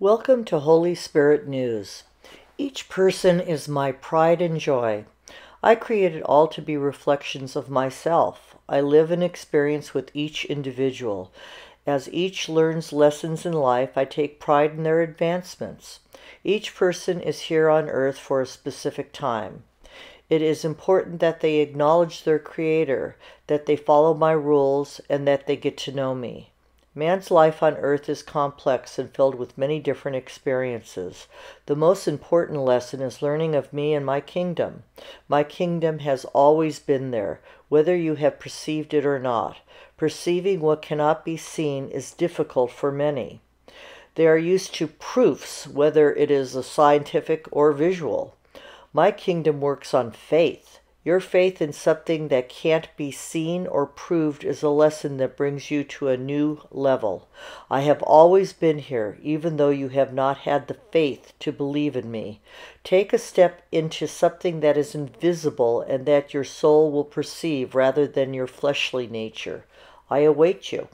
Welcome to Holy Spirit News. Each person is my pride and joy. I created all to be reflections of myself. I live and experience with each individual. As each learns lessons in life, I take pride in their advancements. Each person is here on earth for a specific time. It is important that they acknowledge their Creator, that they follow my rules, and that they get to know me. Man's life on earth is complex and filled with many different experiences. The most important lesson is learning of me and my kingdom. My kingdom has always been there, whether you have perceived it or not. Perceiving what cannot be seen is difficult for many. They are used to proofs, whether it is a scientific or visual. My kingdom works on faith. Your faith in something that can't be seen or proved is a lesson that brings you to a new level. I have always been here, even though you have not had the faith to believe in me. Take a step into something that is invisible and that your soul will perceive rather than your fleshly nature. I await you.